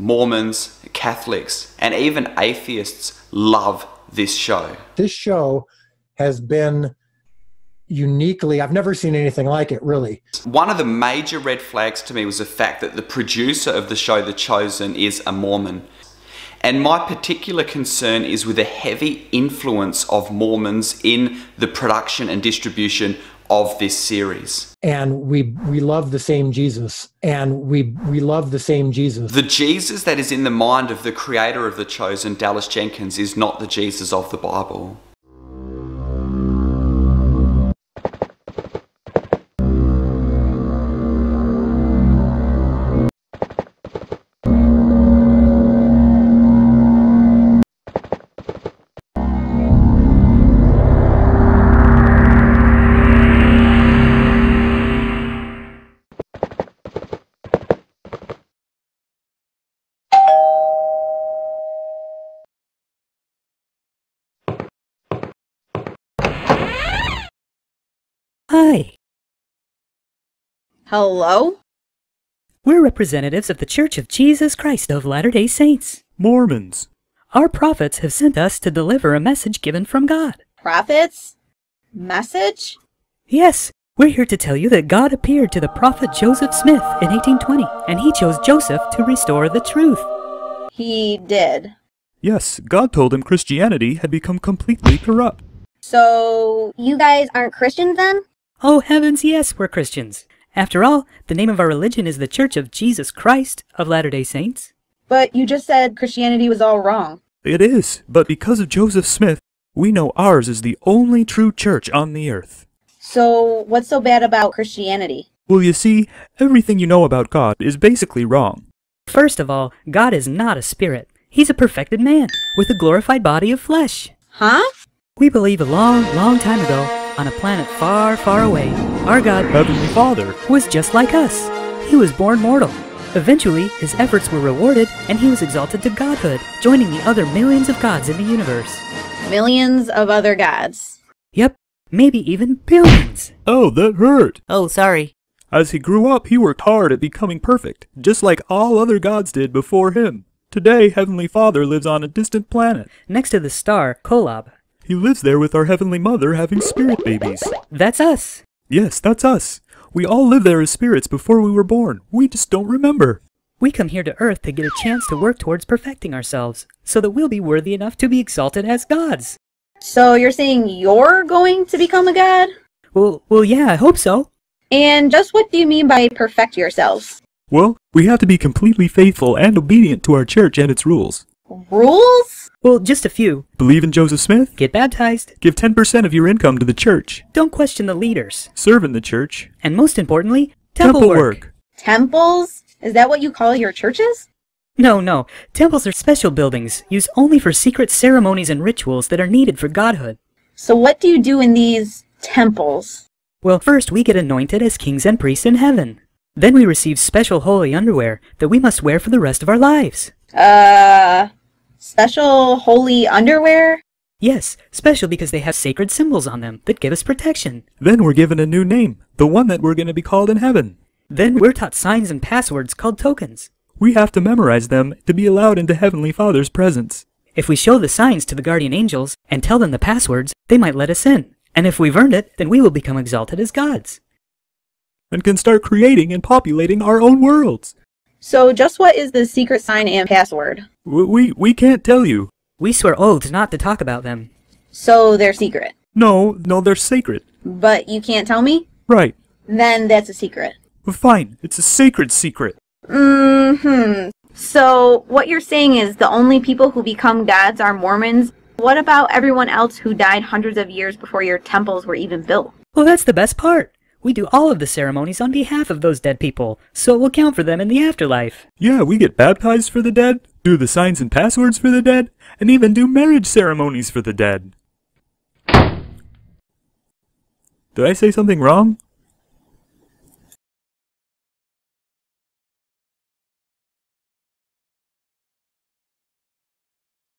Mormons, Catholics, and even atheists love this show. This show has been uniquely, I've never seen anything like it really. One of the major red flags to me was the fact that the producer of the show, The Chosen, is a Mormon. And my particular concern is with the heavy influence of Mormons in the production and distribution of this series. And we we love the same Jesus. And we we love the same Jesus. The Jesus that is in the mind of the creator of The Chosen, Dallas Jenkins, is not the Jesus of the Bible. Hi. Hello? We're representatives of the Church of Jesus Christ of Latter day Saints. Mormons. Our prophets have sent us to deliver a message given from God. Prophets? Message? Yes, we're here to tell you that God appeared to the prophet Joseph Smith in 1820, and he chose Joseph to restore the truth. He did. Yes, God told him Christianity had become completely corrupt. So, You guys aren't Christians then? Oh heavens, yes, we're Christians. After all, the name of our religion is the Church of Jesus Christ of Latter day Saints. but you just said Christianity was all wrong. It is, but because of Joseph Smith, we know ours is the only true church on the earth. So, what's so bad about Christianity? Well, you see, everything you know about God is basically wrong. First of all, God is not a spirit. He's a perfected man with a glorified body of flesh. Huh? We believe a long, long time ago, on a planet far, far away, our God Heavenly Father. was just like us. He was born mortal. Eventually, his efforts were rewarded and he was exalted to godhood, joining the other millions of gods in the universe. Millions of other gods. Yep, maybe even billions. Oh, that hurt. Oh, sorry. As he grew up, he worked hard at becoming perfect, just like all other gods did before him. Today, Heavenly Father lives on a distant planet. Next to the star, Kolob. He lives there with our Heavenly Mother having spirit babies. That's us. Yes, that's us. We all lived there as spirits before we were born. We just don't remember. We come here to Earth to get a chance to work towards perfecting ourselves, so that we'll be worthy enough to be exalted as gods. So, you're saying you're going to become a god? Well, well, yeah, I hope so. And just what do you mean by perfect yourselves? Well, we have to be completely faithful and obedient to our church and its rules. Rules? Well, just a few. Believe in Joseph Smith? Get baptized. Give 10% of your income to the church. Don't question the leaders. Serve in the church. And most importantly, temple, work. Temples? Is that what you call your churches? No, no. Temples are special buildings, used only for secret ceremonies and rituals that are needed for godhood. So, what do you do in these temples? Well, first we get anointed as kings and priests in heaven. Then we receive special holy underwear that we must wear for the rest of our lives. Uh, special holy underwear? Yes, special because they have sacred symbols on them that give us protection. Then we're given a new name, the one that we're going to be called in heaven. Then we're taught signs and passwords called tokens. We have to memorize them to be allowed into Heavenly Father's presence. If we show the signs to the guardian angels and tell them the passwords, they might let us in. And if we've earned it, then we will become exalted as gods. And can start creating and populating our own worlds. So, just what is the secret sign and password? W- We, we can't tell you. We swear oaths not to talk about them. So, they're secret. No, no, they're sacred. But you can't tell me? Right. Then that's a secret. Well, fine, it's a sacred secret. Mm-hmm. So, what you're saying is the only people who become gods are Mormons. What about everyone else who died hundreds of years before your temples were even built? Well, that's the best part. We do all of the ceremonies on behalf of those dead people, so it will count for them in the afterlife. Yeah, we get baptized for the dead, do the signs and passwords for the dead, and even do marriage ceremonies for the dead. Did I say something wrong?